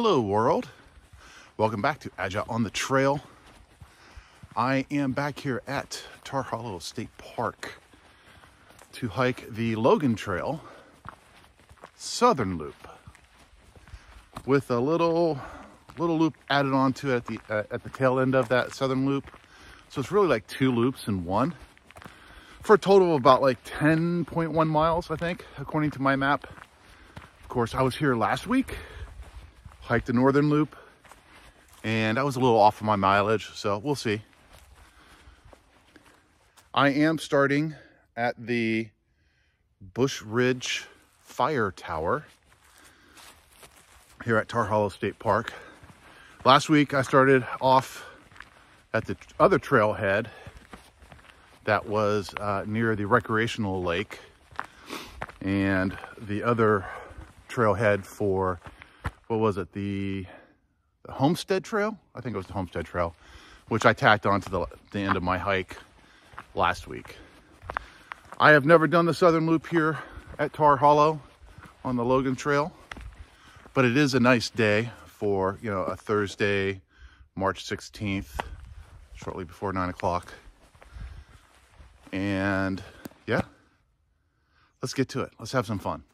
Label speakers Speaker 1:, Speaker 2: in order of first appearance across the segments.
Speaker 1: Hello, world. Welcome back to Agile on the Trail. I am back here at Tar Hollow State Park to hike the Logan Trail Southern Loop with a little little loop added onto it at the uh, at the tail end of that southern loop. So it's really like two loops in one for a total of about like 10.1 miles, I think, according to my map. Of course, I was here last week, hiked the northern loop, and I was a little off of my mileage, so we'll see. I am starting at the Brush Ridge Fire Tower here at Tar Hollow State Park. Last week I started off at the other trailhead that was uh, near the recreational lake and the other trailhead for what was it? The, the homestead trail? I think it was the homestead trail which i tacked on to the, the end of my hike last week. I have never done the southern loop here at tar hollow on the logan trail but it is a nice day for you know a thursday march 16th shortly before nine o'clock. And yeah let's get to it. Let's have some fun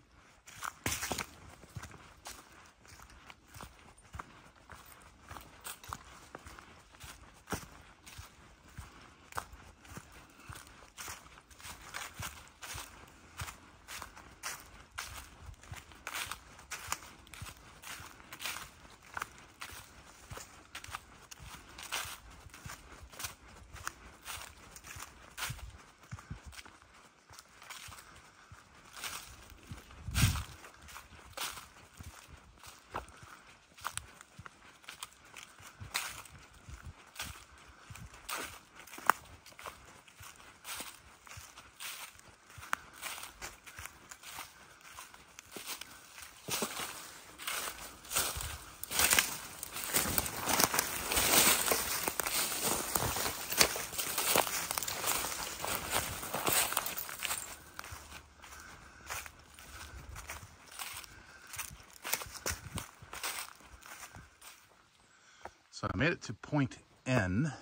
Speaker 1: I made it to point N.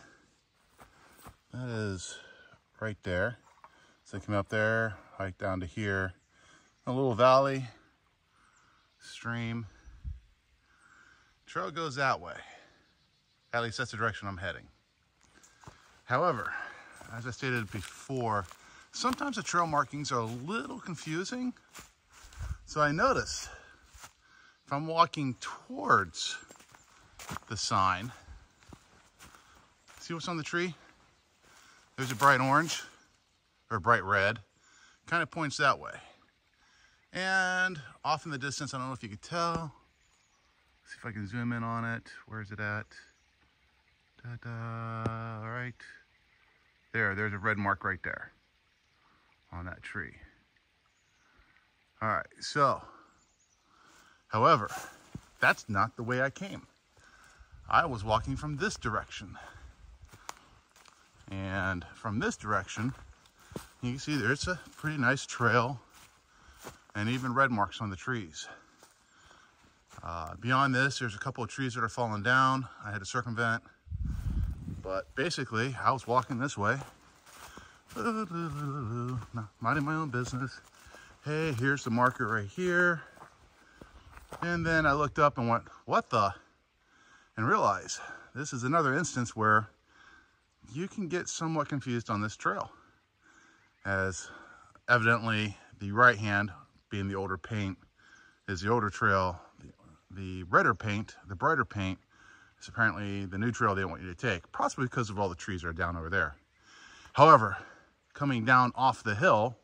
Speaker 1: That is right there. So I came up there, hiked down to here. A little valley, stream. Trail goes that way. At least that's the direction I'm heading. However, as I stated before, sometimes the trail markings are a little confusing. So I noticed if I'm walking towards the sign. See what's on the tree? There's a bright orange or bright red. Kind of points that way. And off in the distance, I don't know if you could tell. see if I can zoom in on it. Where is it at? Da-da, all right. There, there's a red mark right there on that tree. All right, so, however, that's not the way I came. I was walking from this direction. And from this direction, you can see there's a pretty nice trail and even red marks on the trees. Uh, beyond this, there's a couple of trees that are falling down. I had to circumvent. But basically, I was walking this way. Not Minding my own business. Hey, here's the marker right here. And then I looked up and went, what the? And realize this is another instance where you can get somewhat confused on this trail as evidently the right hand being the older paint is the older trail. The redder paint the brighter paint is apparently the new trail they want you to take possibly because of all the trees that are down over there. However coming down off the hill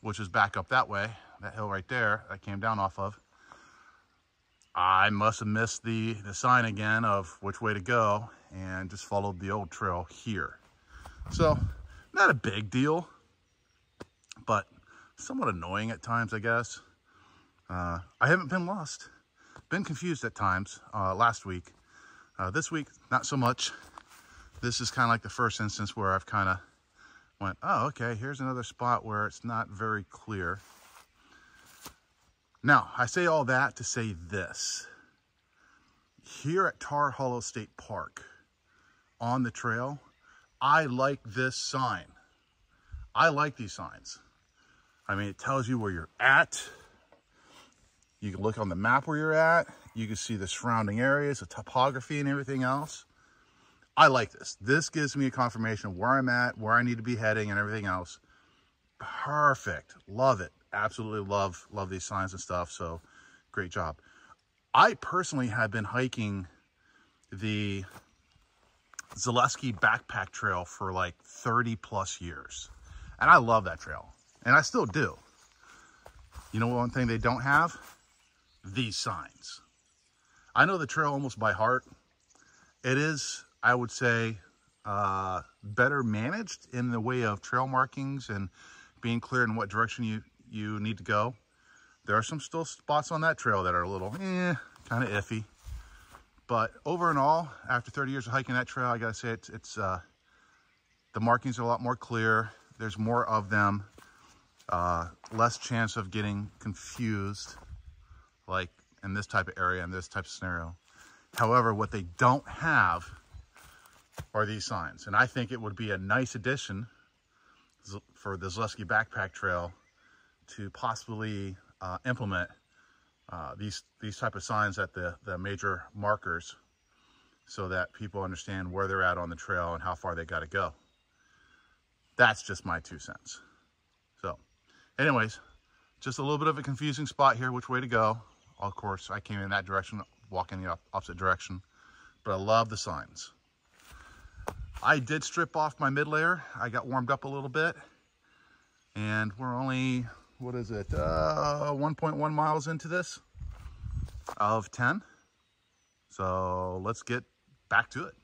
Speaker 1: which is back up that way that hill right there I came down off of I must have missed the, the sign again of which way to go and just followed the old trail here. So not a big deal, but somewhat annoying at times, I guess. Uh, I haven't been lost, been confused at times uh, last week. Uh, this week, not so much. This is kind of like the first instance where I've kind of went, oh, okay, here's another spot where it's not very clear. Now, I say all that to say this. here at Tar Hollow State Park on the trail, I like this sign. I like these signs. I mean, it tells you where you're at. You can look on the map where you're at. You can see the surrounding areas, the topography and everything else. I like this. This gives me a confirmation of where I'm at, where I need to be heading and everything else. Perfect. Love it. Absolutely love, love these signs and stuff. So great job. I personally have been hiking the Zaleski Backpack Trail for like 30 plus years. And I love that trail. And I still do. You know one thing they don't have? These signs. I know the trail almost by heart. It is, I would say, uh, better managed in the way of trail markings and being clear in what direction you, you need to go. There are some still spots on that trail that are a little, eh, kind of iffy. But over and all, after 30 years of hiking that trail, I gotta say it's, it's uh, the markings are a lot more clear. There's more of them, uh, less chance of getting confused, like in this type of area, in this type of scenario. However, what they don't have are these signs. And I think it would be a nice addition for the Zaleski Backpack Trail to possibly uh, implement uh, these these type of signs at the, the major markers so that people understand where they're at on the trail and how far they got to go. That's just my two cents. So anyways, just a little bit of a confusing spot here, which way to go. Of course, I came in that direction, walking the opposite direction, but I love the signs. I did strip off my mid layer. I got warmed up a little bit and we're only what is it, uh, 1.1 miles into this of 10. So let's get back to it.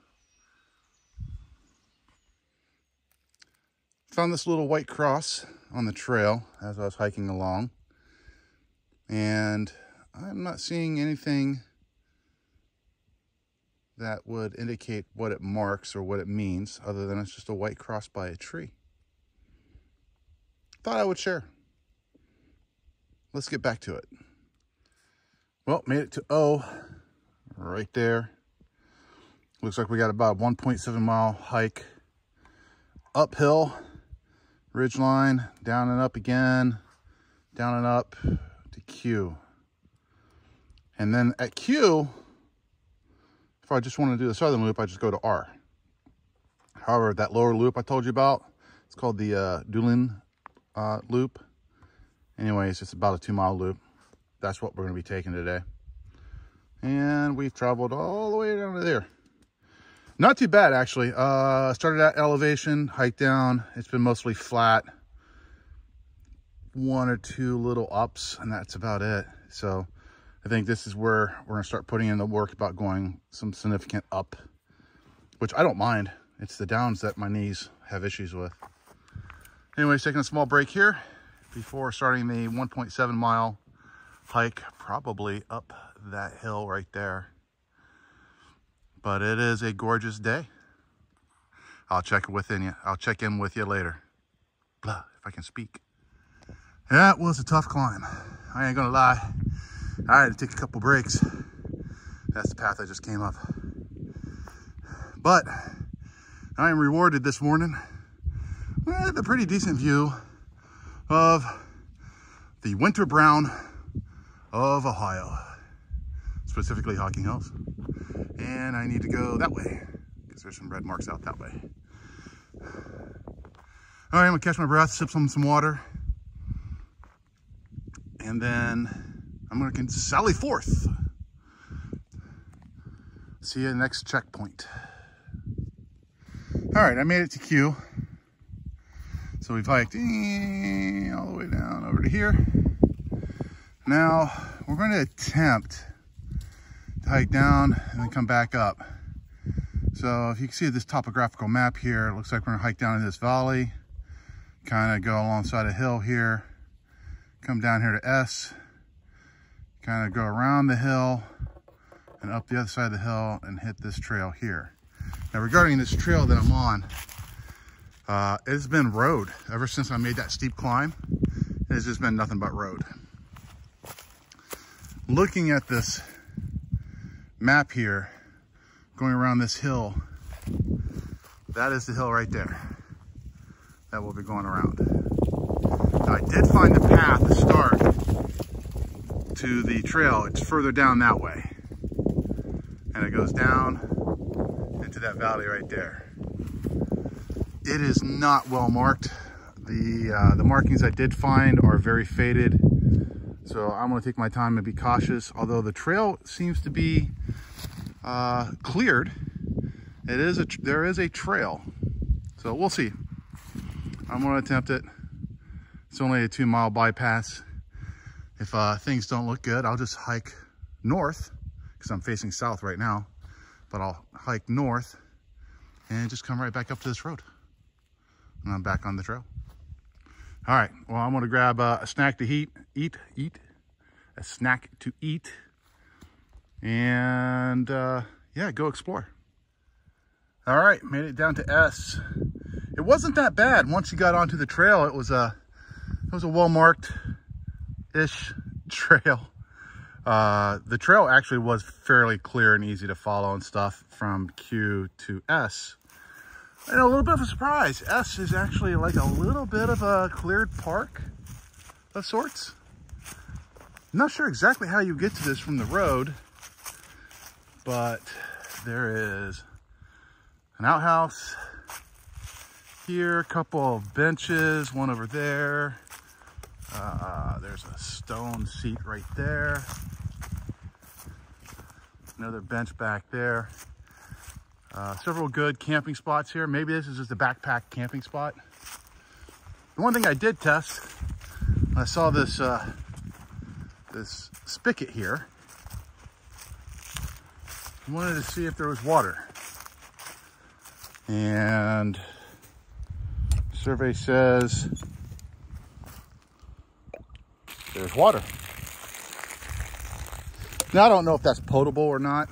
Speaker 1: Found this little white cross on the trail as I was hiking along. And I'm not seeing anything that would indicate what it marks or what it means other than it's just a white cross by a tree. Thought I would share let's get back to it. Well, made it to O right there. Looks like we got about 1.7 mile hike uphill, ridge line, down and up again, down and up to Q. And then at Q, if I just want to do the southern loop, I just go to R. However, that lower loop I told you about, it's called the uh, Doolin uh, loop. Anyways, it's about a two mile loop. That's what we're gonna be taking today. And we've traveled all the way down to there. Not too bad, actually. Uh, started at elevation, hiked down. It's been mostly flat. One or two little ups, and that's about it. So I think this is where we're gonna start putting in the work about going some significant up, which I don't mind. It's the downs that my knees have issues with. Anyways, taking a small break here before starting the 1.7 mile hike, probably up that hill right there. But it is a gorgeous day. I'll check within you. I'll check in with you later. Blah, if I can speak. That was a tough climb. I ain't gonna lie. I had to take a couple breaks. That's the path I just came up. But I am rewarded this morning with a pretty decent view of the winter brown of Ohio, specifically Hocking Hills. And I need to go that way because there's some red marks out that way. All right, I'm gonna catch my breath, sip some, some water. And then I'm gonna sally forth. See you next checkpoint. All right, I made it to Q. So we've hiked all the way down over to here. Now we're going to attempt to hike down and then come back up. So if you can see this topographical map here, it looks like we're gonna hike down in this valley, kind of go alongside a hill here, come down here to S, kind of go around the hill and up the other side of the hill and hit this trail here. Now regarding this trail that I'm on, uh, it's been road ever since I made that steep climb. It's just been nothing but road. Looking at this map here going around this hill, that is the hill right there that we'll be going around. Now, I did find the path to start to the trail. It's further down that way. And it goes down into that valley right there. It is not well marked. The, uh, the markings I did find are very faded. So I'm gonna take my time and be cautious. Although the trail seems to be uh, cleared, it is a, there is a trail. So we'll see. I'm gonna attempt it. It's only a two mile bypass. If uh, things don't look good, I'll just hike north because I'm facing south right now, but I'll hike north and just come right back up to this road. And I'm back on the trail. All right, well, I'm gonna grab uh, a snack to heat, eat, eat, a snack to eat, and uh, yeah, go explore. All right, made it down to S. It wasn't that bad. Once you got onto the trail, it was a, it was a well-marked-ish trail. Uh, the trail actually was fairly clear and easy to follow and stuff from Q to S. And a little bit of a surprise. S is actually like a little bit of a cleared park of sorts. not sure exactly how you get to this from the road, but there is an outhouse here, a couple of benches, one over there. Uh, there's a stone seat right there. Another bench back there. Uh, several good camping spots here. Maybe this is just a backpack camping spot. The one thing I did test, I saw this uh, this spigot here. I wanted to see if there was water. And survey says there's water. Now I don't know if that's potable or not.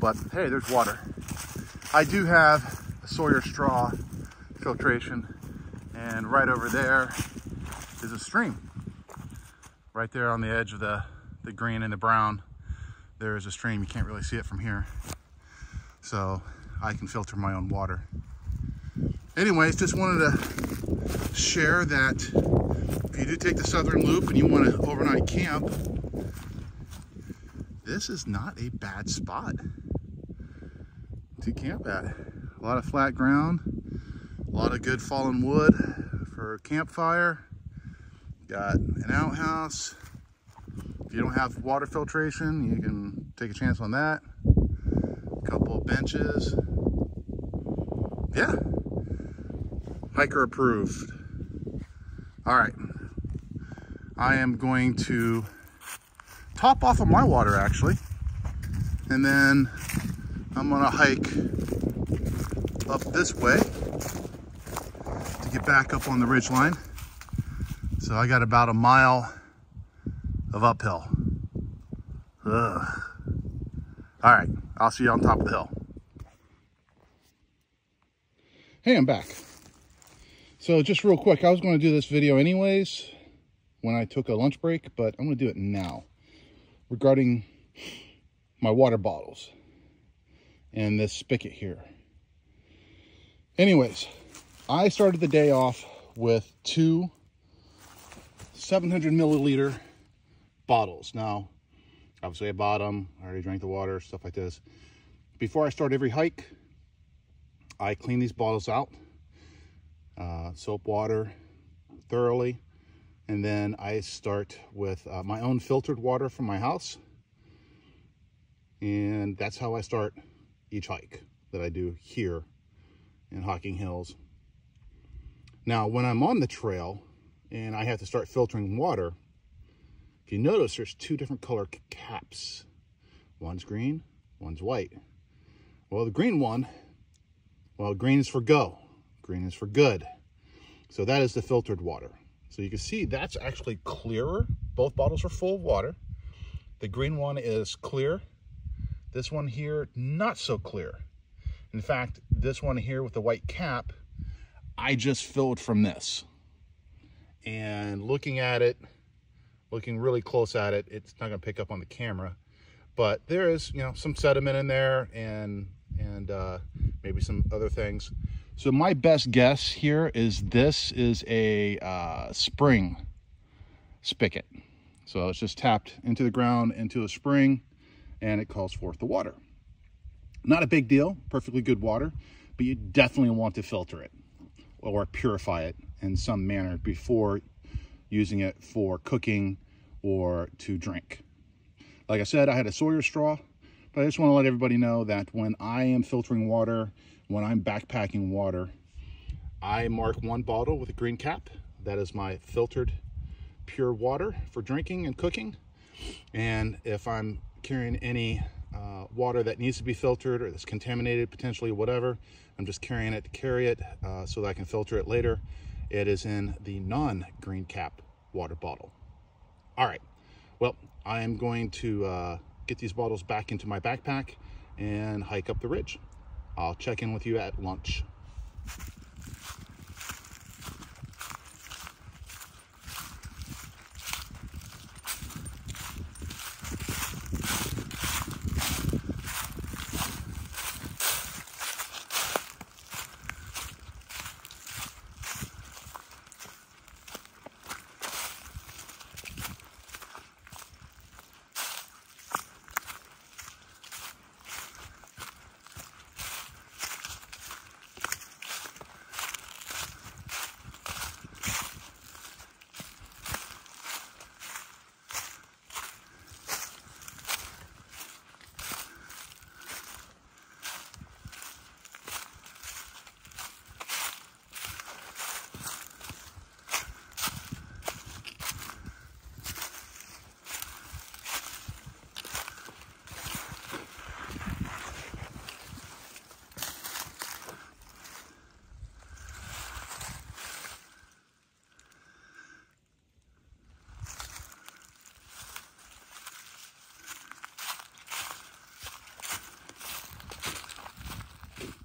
Speaker 1: But hey, there's water. I do have a Sawyer straw filtration and right over there is a stream. Right there on the edge of the, the green and the brown, there is a stream. You can't really see it from here. So I can filter my own water. Anyways, just wanted to share that if you do take the Southern Loop and you want to overnight camp, this is not a bad spot to camp at. A lot of flat ground, a lot of good fallen wood for a campfire. Got an outhouse. If you don't have water filtration, you can take a chance on that. A couple of benches. Yeah, hiker approved. All right, I am going to top off of my water actually, and then I'm gonna hike up this way to get back up on the ridge line. So I got about a mile of uphill. Ugh. All right, I'll see you on top of the hill. Hey, I'm back. So just real quick, I was to do this video anyways when I took a lunch break, but I'm to do it now regarding my water bottles and this spigot here. Anyways, I started the day off with two 700 milliliter bottles. Now, obviously I bought them, I already drank the water, stuff like this. Before I start every hike, I clean these bottles out, uh, soap water thoroughly, and then I start with uh, my own filtered water from my house. And that's how I start each hike that I do here in Hocking Hills. Now, when I'm on the trail and I have to start filtering water, if you notice, there's two different color caps. One's green, one's white. Well, the green one, well, green is for go. Green is for good. So that is the filtered water. So you can see that's actually clearer. Both bottles are full of water. The green one is clear this one here, not so clear. In fact, this one here with the white cap, I just filled from this. And looking at it, looking really close at it, it's not gonna pick up on the camera, but there is, you know, some sediment in there and, and uh, maybe some other things. So my best guess here is this is a uh, spring spigot. So it's just tapped into the ground, into a spring, and it calls forth the water. Not a big deal, perfectly good water, but you definitely want to filter it or purify it in some manner before using it for cooking or to drink. Like I said, I had a Sawyer straw, but I just want to let everybody know that when I am filtering water, when I'm backpacking water, I mark one bottle with a green cap. That is my filtered pure water for drinking and cooking. And if I'm carrying any uh, water that needs to be filtered or that's contaminated, potentially whatever, I'm just carrying it to carry it uh, so that I can filter it later. It is in the non-green cap water bottle. All right, well, I am going to uh, get these bottles back into my backpack and hike up the ridge. I'll check in with you at lunch.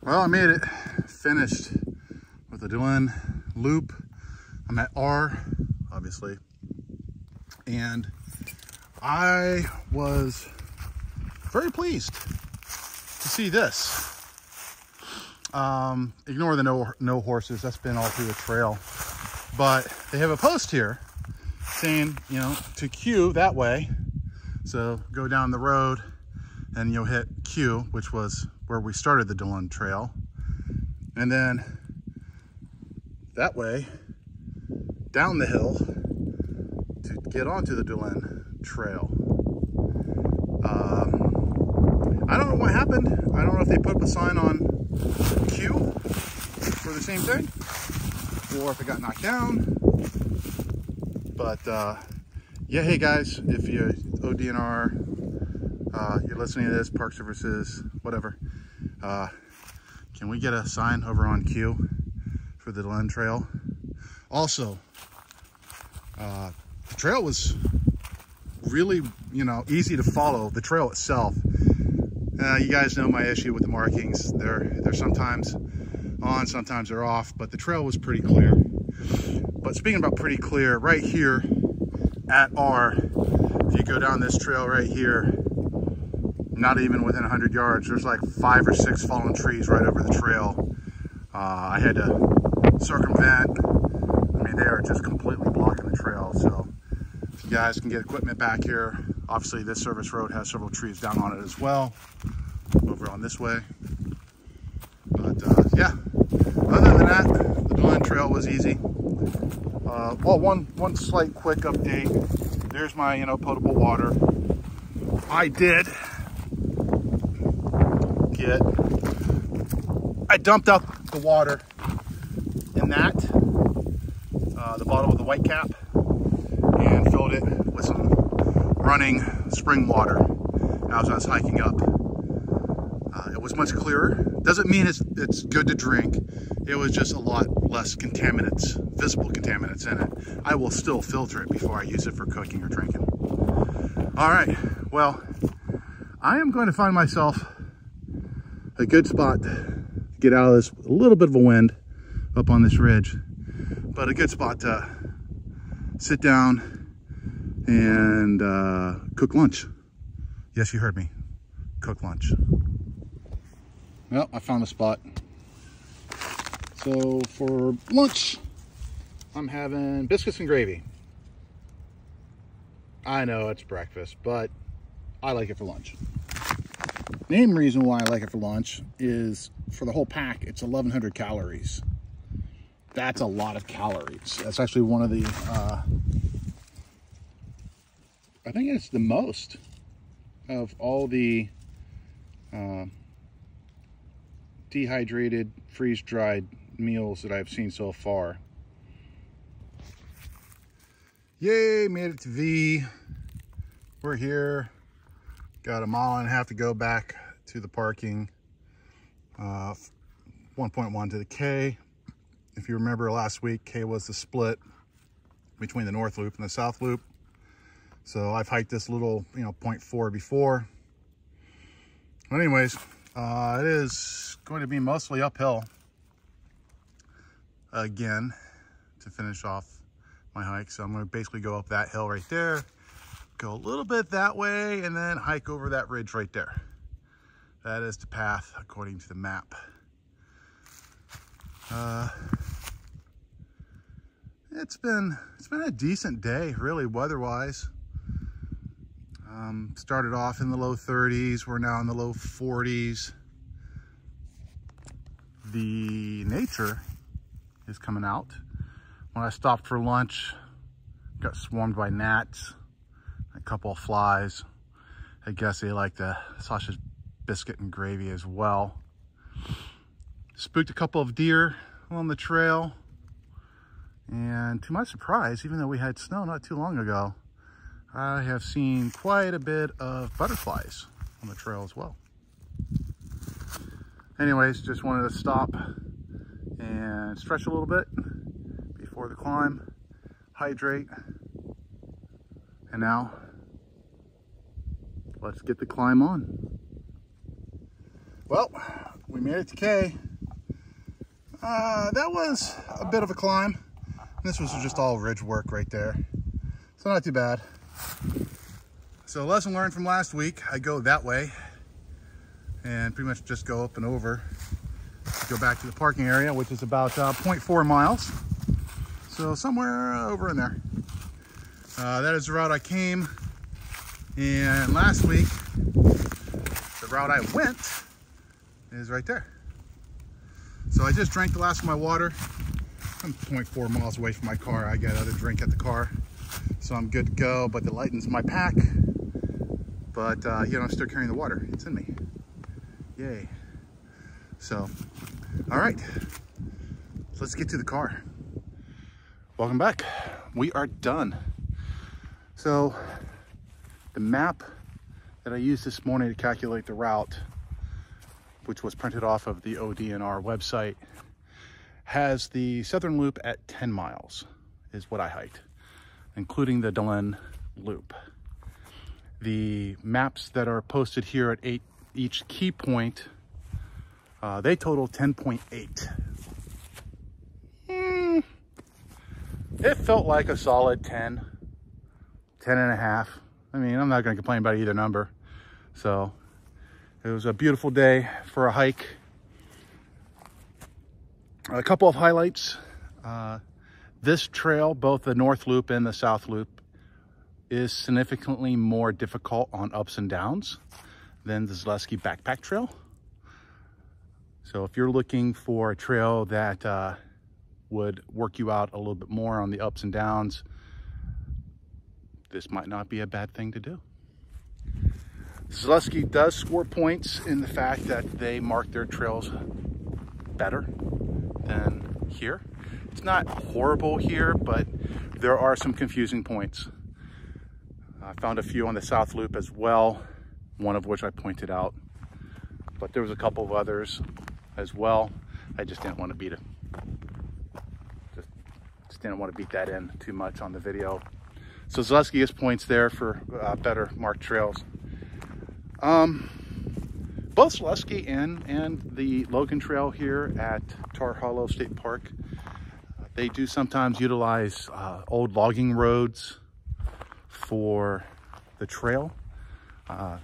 Speaker 1: Well, I made it finished with the DeLynn loop. I'm at R, obviously. And I was very pleased to see this. Um, ignore the no, no horses, that's been all through the trail. But they have a post here saying, you know, to Q that way. So go down the road and you'll hit Q, which was where we started the DeLynn Trail. And then that way, down the hill to get onto the DeLynn Trail. Um, I don't know what happened. I don't know if they put up a sign on Q for the same thing or if it got knocked down. But uh, yeah, hey guys, if you ODNR uh, you're listening to this, Park Services, whatever, uh, can we get a sign over on Q for the DeLynn Trail? Also, uh, the trail was really, you know, easy to follow, the trail itself. Uh, you guys know my issue with the markings. They're, they're sometimes on, sometimes they're off, but the trail was pretty clear. But speaking about pretty clear, right here at R, if you go down this trail right here, not even within 100 yards. There's like five or six fallen trees right over the trail. Uh, I had to circumvent. I mean, they are just completely blocking the trail. So if you guys can get equipment back here, obviously this service road has several trees down on it as well, over on this way. But uh, yeah, other than that, the DeLynn Trail was easy. Uh, well, one, one slight quick update. There's my, you know, potable water. I did get, I dumped out the water in that, uh, the bottle with the white cap, and filled it with some running spring water as I was hiking up. Uh, it was much clearer. Doesn't mean it's, it's good to drink. It was just a lot less contaminants, visible contaminants in it. I will still filter it before I use it for cooking or drinking. All right, well, I am going to find myself a good spot to get out of this a little bit of a wind up on this ridge but a good spot to sit down and uh, cook lunch Yes, you heard me. Cook lunch. Well, I found a spot. So for lunch, I'm having biscuits and gravy. I know it's breakfast, but I like it for lunch. Main reason why I like it for lunch is for the whole pack, it's 1,100 calories. That's a lot of calories. That's actually one of the, uh, I think it's the most of all the uh, dehydrated, freeze-dried meals that I've seen so far. Yay, made it to V. We're here. Got a mile and a half to go back to the parking. Uh, 1.1 to the K. If you remember last week, K was the split between the North Loop and the South Loop. So I've hiked this little, you know, 0.4 before. But anyways, uh, it is going to be mostly uphill again to finish off my hike. So I'm going to basically go up that hill right there, go a little bit that way, and then hike over that ridge right there. That is the path according to the map. Uh, it's been it's been a decent day, really, weather-wise. Um, started off in the low 30s. We're now in the low 40s. The nature is coming out. When I stopped for lunch, got swarmed by gnats, couple of flies. I guess they like the sausage biscuit and gravy as well. Spooked a couple of deer on the trail. And to my surprise, even though we had snow not too long ago, I have seen quite a bit of butterflies on the trail as well. Anyways, just wanted to stop and stretch a little bit before the climb, hydrate, and now let's get the climb on. Well, we made it to K. Uh, that was a bit of a climb. This was just all ridge work right there. So not too bad. So lesson learned from last week, I go that way and pretty much just go up and over. Go back to the parking area, which is about uh, 0.4 miles. So somewhere over in there. Uh, that is the route I came. And last week, the route I went is right there. So I just drank the last of my water. I'm 0.4 miles away from my car. I got another drink at the car so I'm good to go, but it lightens my pack. But, uh, you know, I'm still carrying the water. It's in me. Yay. So, all right, let's get to the car. Welcome back. We are done. So, the map that I used this morning to calculate the route, which was printed off of the ODNR website, has the southern loop at 10 miles, is what I hiked including the Delenn Loop. The maps that are posted here at eight, each key point, uh, they total 10.8. Mm, it felt like a solid 10, 10 and a half. I mean, I'm not gonna complain about either number. So it was a beautiful day for a hike. A couple of highlights. Uh, this trail, both the North Loop and the South Loop, is significantly more difficult on ups and downs than the Zaleski Backpack Trail. So if you're looking for a trail that uh, would work you out a little bit more on the ups and downs, this might not be a bad thing to do. Zaleski does score points in the fact that they mark their trails better than here. It's not horrible here, but there are some confusing points. I found a few on the South Loop as well, one of which I pointed out. But there was a couple of others as well. I just didn't want to beat it. Just, just didn't want to beat that in too much on the video. So Zaleski gets points there for uh, better marked trails. Um, both Zaleski and, and the Logan Trail here at Tar Hollow State Park they do sometimes utilize uh, old logging roads for the trail. Uh,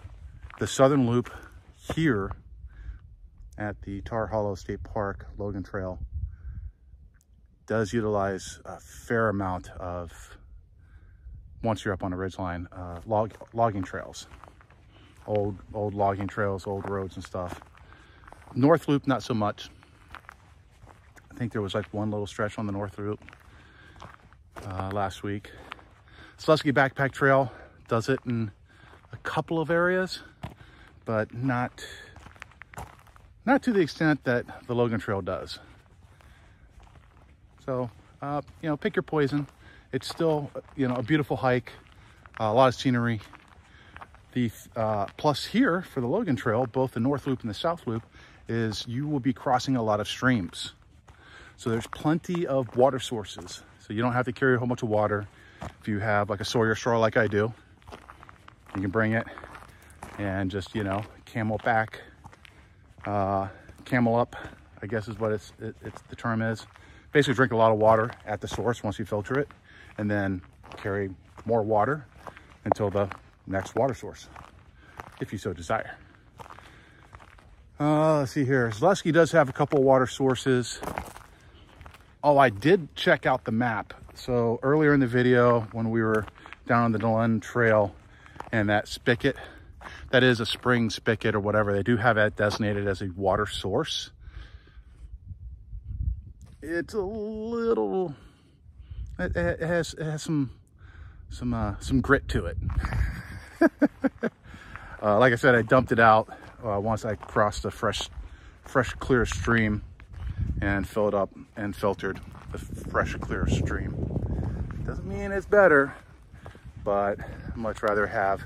Speaker 1: the Southern Loop here at the Tar Hollow State Park Logan Trail does utilize a fair amount of, once you're up on the ridgeline, uh, log, logging trails. Old, old logging trails, old roads and stuff. North Loop, not so much. I think there was like one little stretch on the North Loop uh, last week. Zaleski Backpack Trail does it in a couple of areas, but not, not to the extent that the Logan Trail does. So, uh, you know, pick your poison. It's still, you know, a beautiful hike, uh, a lot of scenery. The uh, plus here for the Logan Trail, both the North Loop and the South Loop, is you will be crossing a lot of streams. So there's plenty of water sources. So you don't have to carry a whole bunch of water. If you have like a Sawyer straw like I do, you can bring it and just, you know, camel back, uh, camel up, I guess is what it's, it, it's the term is basically drink a lot of water at the source once you filter it and then carry more water until the next water source, if you so desire. Uh, let's see here. Zaleski does have a couple water sources. Oh, I did check out the map. So earlier in the video, when we were down on the Delenn Trail and that spigot, that is a spring spigot or whatever, they do have that designated as a water source it's a little, it, it has, it has some, some, uh, some grit to it. uh, like I said, I dumped it out uh, once I crossed a fresh, fresh, clear stream and filled it up and filtered the fresh, clear stream. Doesn't mean it's better, but I'd much rather have,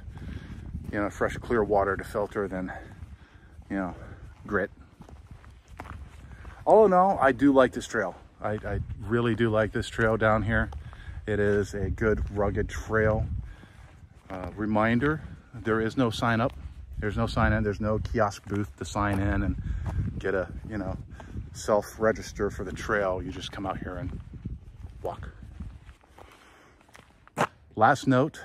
Speaker 1: you know, fresh, clear water to filter than, you know, grit. All in all, I do like this trail. I, I really do like this trail down here. It is a good rugged trail. Uh, reminder, there is no sign up. There's no sign in. There's no kiosk booth to sign in and get a, you know, self-register for the trail. You just come out here and walk. Last note,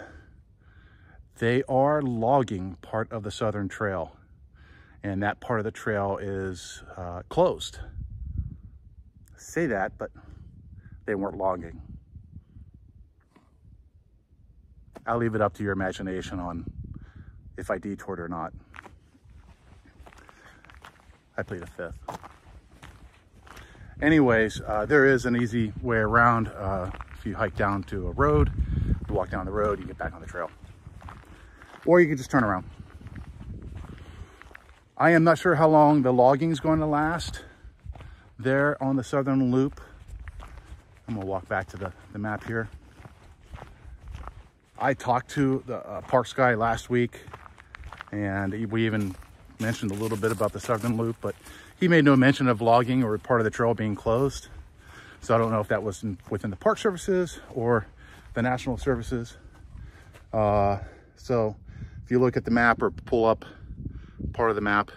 Speaker 1: they are logging part of the Southern Trail and that part of the trail is uh, closed say that, but they weren't logging. I'll leave it up to your imagination on if I detoured or not. I played a fifth. Anyways, uh, there is an easy way around. Uh, if you hike down to a road, you walk down the road, you get back on the trail. Or you can just turn around. I am not sure how long the logging is going to last there on the southern loop. I'm gonna walk back to the, the map here. I talked to the uh, parks guy last week and we even mentioned a little bit about the southern loop, but he made no mention of logging or part of the trail being closed. So I don't know if that was in, within the park services or the national services. Uh, so if you look at the map or pull up part of the map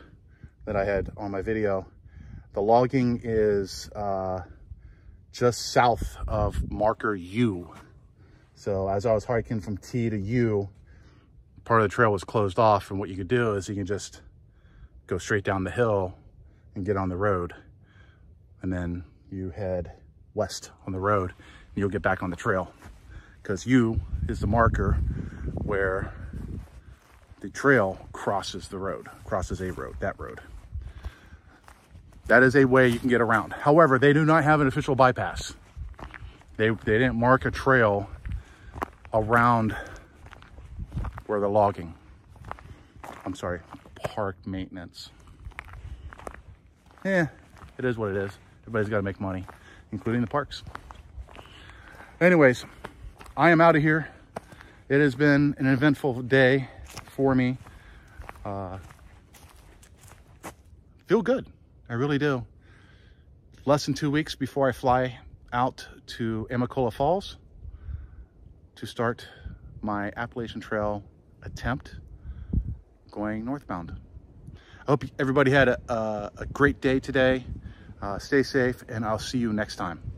Speaker 1: that I had on my video, the logging is uh, just south of marker U. So as I was hiking from T to U, part of the trail was closed off. And what you could do is you can just go straight down the hill and get on the road. And then you head west on the road and you'll get back on the trail because U is the marker where the trail crosses the road, crosses a road, that road. That is a way you can get around. However, they do not have an official bypass. They, they didn't mark a trail around where they're logging. I'm sorry, park maintenance. Yeah, it is what it is. Everybody's got to make money, including the parks. Anyways, I am out of here. It has been an eventful day for me. Uh, feel good. I really do. Less than two weeks before I fly out to Amicalola Falls to start my Appalachian Trail attempt going northbound. I hope everybody had a, a, a great day today. Uh, stay safe and I'll see you next time.